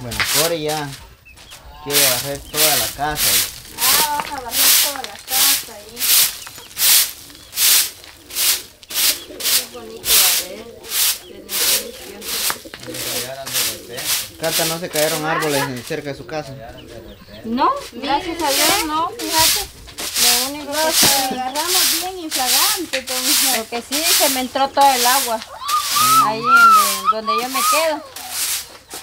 Bueno, Cori ya quiere barrer toda la casa. Ah, vamos a barrer toda la casa ahí. Es bonito barrer. Cata, ¿no se cayeron árboles en- cerca de su casa? No, gracias a Dios, no, fíjate. Lo único que agarramos bien infragante, entonces. Lo que sí, se me entró todo el agua. Ahí en de- donde yo me quedo.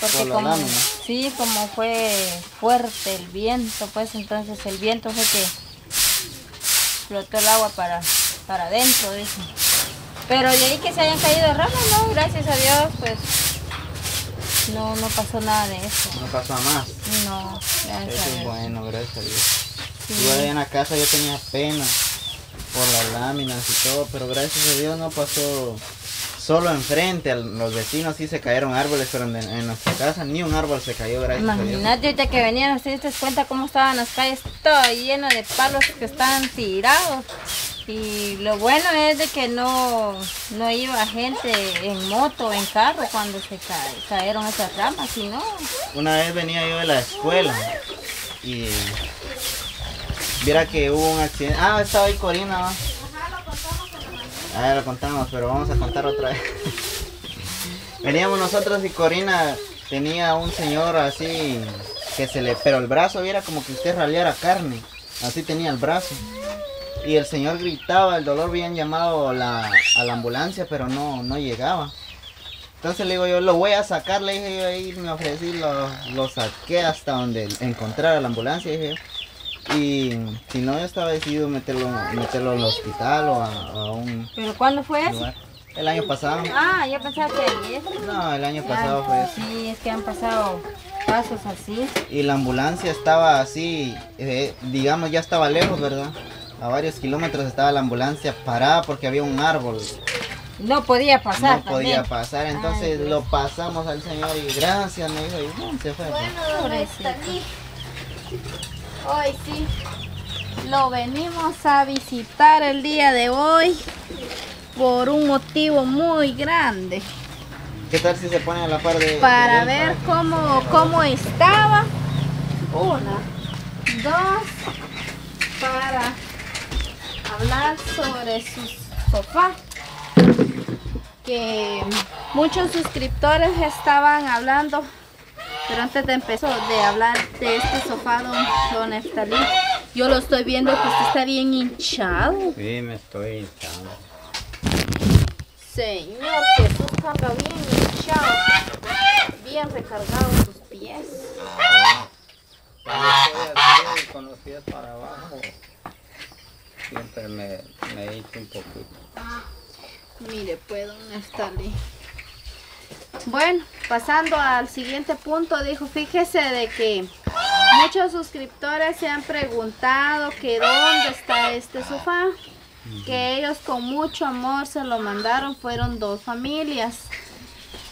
Porque Por como, lámina. sí, como fue fuerte el viento, pues entonces el viento fue que flotó el agua para, para adentro, dice. Pero de ahí que se hayan caído ramas, no, gracias a Dios, pues no, no pasó nada de eso. No pasó más. No, gracias Eso a es Dios. bueno, gracias a Dios. Sí. Igual allá en la casa yo tenía pena por las láminas y todo, pero gracias a Dios no pasó solo enfrente. Los vecinos sí se cayeron árboles, pero en, en nuestra casa ni un árbol se cayó, gracias. Imagínate ahorita que venían, ¿te diste cuenta cómo estaban las calles? Todo lleno de palos que estaban tirados. Y lo bueno es de que no, no iba gente en moto, en carro cuando se ca- cayeron esas ramas, sino Una vez venía yo de la escuela y viera que hubo un accidente. Ah, estaba ahí Corina, ¿va? Ah, lo contamos, pero vamos a contar otra vez. Veníamos nosotros y Corina tenía un señor así que se le, pero el brazo era como que usted raleara carne, así tenía el brazo. Y el señor gritaba, el dolor habían llamado la, a la ambulancia, pero no, no llegaba. Entonces le digo yo, lo voy a sacar, le dije yo ahí, me ofrecí, lo, lo saqué hasta donde encontrara la ambulancia, dije yo. Y si no, yo estaba decidido meterlo, meterlo al hospital o a, a un ¿Pero cuándo fue eso? El año pasado. Ah, yo pensaba que ayer. No, el año pasado fue eso. Sí, es que han pasado casos así. Y la ambulancia estaba así, eh, digamos, ya estaba lejos, ¿verdad? A varios kilómetros estaba la ambulancia parada porque había un árbol. No podía pasar no podía pasar, entonces lo pasamos al señor y gracias, me dijo, y se fue. pues. Hoy sí, lo venimos a visitar el día de hoy por un motivo muy grande. ¿Qué tal si se pone a la par de... Para de ver cómo, cómo estaba. Una, dos, para hablar sobre su sofá. Que muchos suscriptores estaban hablando, pero antes de empezar de hablar de este sofá, don, don Neftalí, yo lo estoy viendo que usted está bien hinchado. Sí, me estoy hinchando. Señor Jesús anda bien hinchado, bien recargado sus pies. Cuando estoy así, con los pies para abajo, siempre me, me hincho un poquito. Mire, puedo ahí. Bueno, pasando al siguiente punto, dijo, fíjese de que muchos suscriptores se han preguntado que dónde está este sofá, que ellos con mucho amor se lo mandaron, fueron dos familias.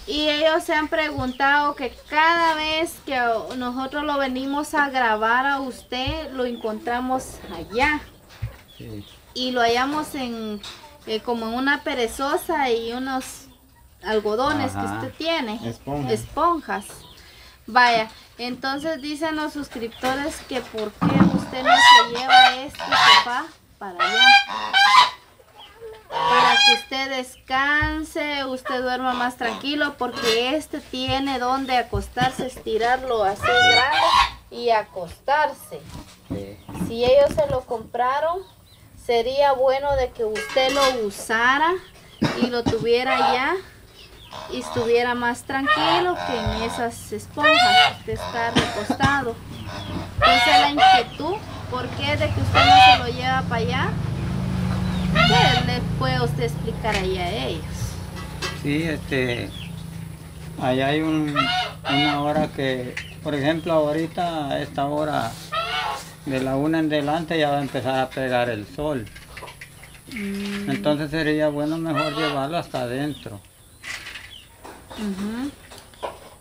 Y ellos se han preguntado que cada vez que nosotros lo venimos a grabar a usted, lo encontramos allá Sí. y lo hallamos en eh, como en una perezosa y unos algodones que usted tiene, Esponjas. esponjas. Vaya, entonces dicen los suscriptores que por qué usted no se lleva este sofá para allá. Para que usted descanse, usted duerma más tranquilo, porque este tiene donde acostarse, estirarlo así grande y acostarse. Sí. Si ellos se lo compraron, sería bueno de que usted lo usara y lo tuviera ya y estuviera más tranquilo que en esas esponjas de estar recostado. Esa es la inquietud. ¿Por qué de que usted no se lo lleva para allá? ¿Qué le puede usted explicar ahí a ellos? Sí, este, allá hay un- una hora que, por ejemplo, ahorita a esta hora de la una en delante ya va a empezar a pegar el sol. Entonces sería bueno mejor llevarlo hasta adentro. Ujú.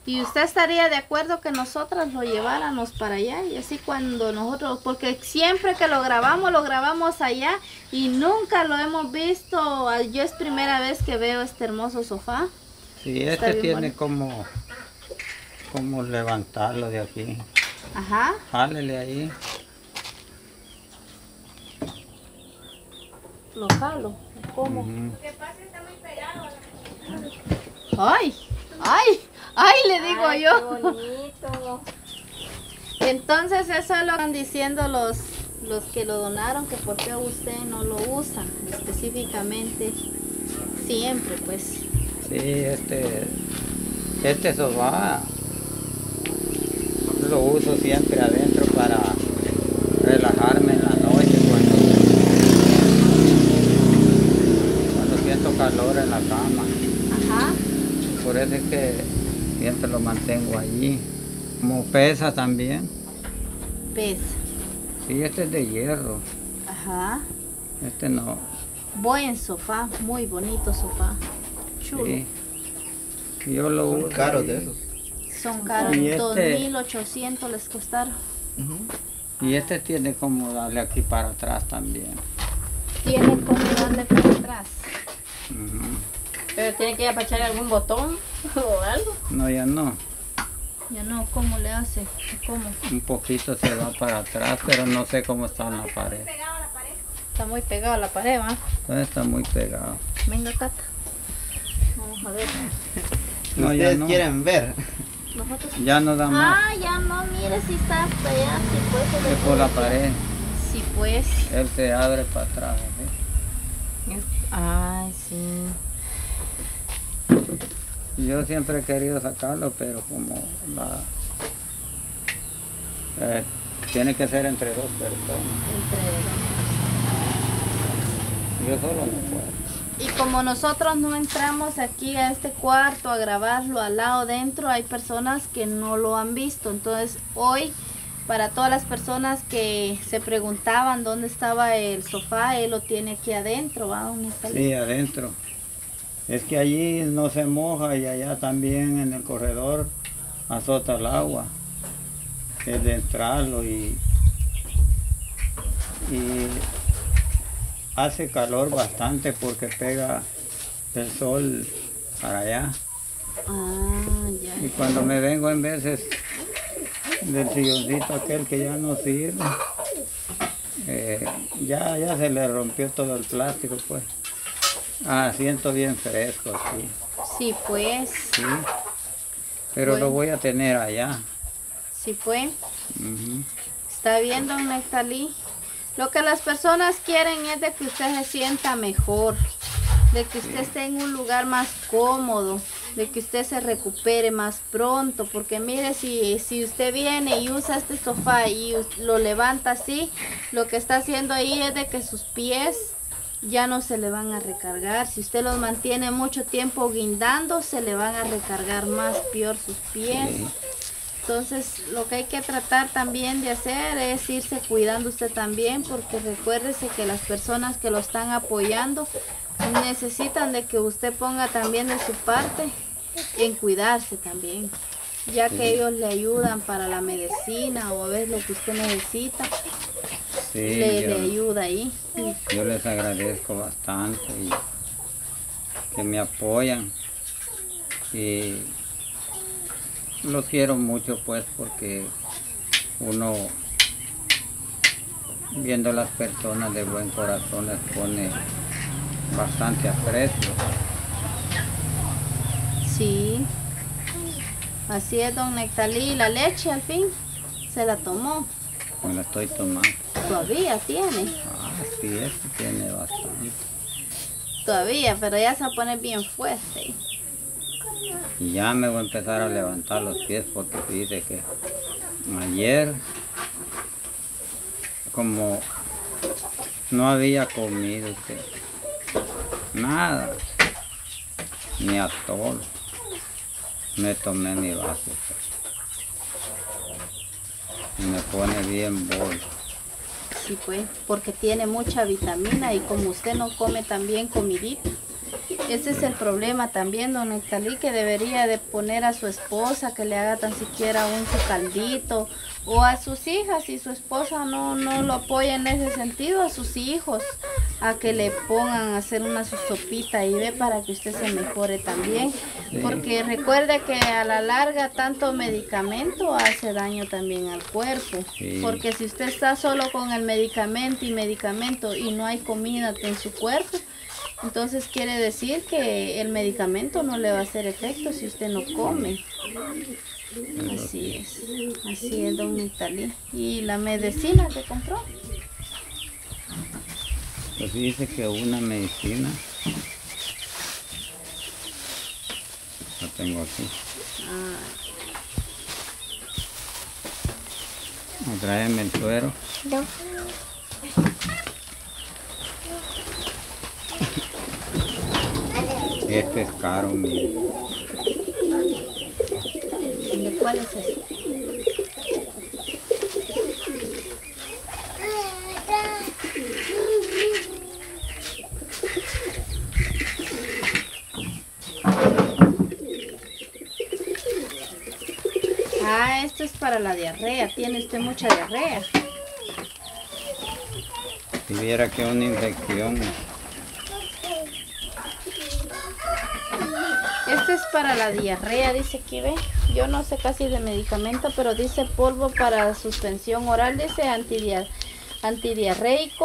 Y usted estaría de acuerdo que nosotras lo lleváramos para allá y así cuando nosotros, porque siempre que lo grabamos, lo grabamos allá y nunca lo hemos visto. Ah, Yo es primera vez que veo este hermoso sofá. Sí, Está este tiene como, cómo levantarlo de aquí. Ajá. Jálele ahí. Lo jalo. ¿Cómo? Ujú. Ay, ay, ay, le digo Ay, yo. qué bonito. Entonces eso es lo están diciendo los, los que lo donaron, que por qué usted no lo usa específicamente siempre, pues. Sí, este, este sofá lo uso siempre adentro para relajarme en la noche cuando, cuando siento calor en la cama. Ajá. Por eso es que siempre lo mantengo allí. Como pesa también. Pesa. Sí, este es de hierro. Ajá. Este no. Buen sofá, muy bonito sofá. Chulo. Sí. Yo lo Son uso. caros ahí. de esos. Son caros, Y este- 2.800 les costaron. Y este tiene como darle aquí para atrás también. Tiene como darle para atrás. Ujú. Pero tiene que apachar algún botón o algo. No, ya no. Ya no, ¿cómo le hace? ¿Cómo? Un poquito se va para atrás, pero no sé cómo está en la pared. Está muy pegado a la pared, ¿va? Entonces está muy pegado. Venga, Cata. Vamos a ver. No, ya Ustedes no. quieren ver. Nosotros. Ya no da más. Ah, ya no, mire si está hasta allá, si pues. Es por la pared. Sí, pues. Él se abre para atrás. ¿eh? Ay, sí. Yo siempre he querido sacarlo, pero como la, eh, tiene que ser entre dos personas. Entre Yo solo no puedo. Y como nosotros no entramos aquí a este cuarto a grabarlo al lado dentro, hay personas que no lo han visto. Entonces hoy, para todas las personas que se preguntaban dónde estaba el sofá, él lo tiene aquí adentro, ¿va? ¿Dónde está el- Sí, adentro. Es que allí no se moja y allá también en el corredor azota el agua. Es de entrarlo y, y hace calor bastante porque pega el sol para allá. Ah, ya. Y cuando me vengo en veces del silloncito aquel que ya no sirve, eh, ya, ya se le rompió todo el plástico pues. Ah, siento bien fresco aquí, Sí, pues. sí. Pero Bueno. lo voy a tener allá. Sí, pues. Ujú. Está bien, don Nectalí. Lo que las personas quieren es de que usted se sienta mejor, de que usted esté en un lugar más cómodo, de que usted se recupere más pronto, porque mire, si, si usted viene y usa este sofá y lo levanta así, lo que está haciendo ahí es de que sus pies ya no se le van a recargar. Si usted los mantiene mucho tiempo guindando, se le van a recargar más peor sus pies. Sí. Entonces, lo que hay que tratar también de hacer es irse cuidando usted también, porque recuérdese que las personas que lo están apoyando necesitan de que usted ponga también de su parte en cuidarse también, ya que ellos le ayudan para la medicina o a ver lo que usted necesita, Sí, le, yo, le ayuda ahí. yo les agradezco bastante y que me apoyan. Y los quiero mucho pues porque uno viendo las personas de buen corazón les pone bastante aprecio. Sí, así es, don Nectalí. La leche al fin se la tomó, Me la estoy tomando. Todavía tiene. Ah, sí, este tiene bastante. Todavía, pero ya se va a poner bien fuerte. Y ya me voy a empezar a levantar los pies porque dice que ayer como no había comido usted, nada, ni atol, me tomé mi vaso y me pone bien bol. Sí, pues, porque tiene mucha vitamina y como usted no come también comidita, Ese es el problema también, don Nectalí, que debería de poner a su esposa que le haga tan siquiera un su caldito o a sus hijas, si su esposa no, no lo apoya en ese sentido, a sus hijos, a que le pongan a hacer una su sopita y ve para que usted se mejore también. Porque recuerde que a la larga tanto medicamento hace daño también al cuerpo. Sí. Porque si usted está solo con el medicamento y medicamento y no hay comida en su cuerpo, entonces quiere decir que el medicamento no le va a hacer efecto si usted no come. Así es, así es, don Italí. ¿Y la medicina que compró? Pues dice que una medicina. La tengo aquí. Ah, Tráeme el suero. Este es caro, mire. ¿De cuál es ese? Ah, esto es para la diarrea. Tiene usted mucha diarrea. Si viera que una infección. Es para la diarrea, dice aquí, ve. Yo no sé casi de medicamento, pero dice polvo para suspensión oral, dice antidia- antidiarreico.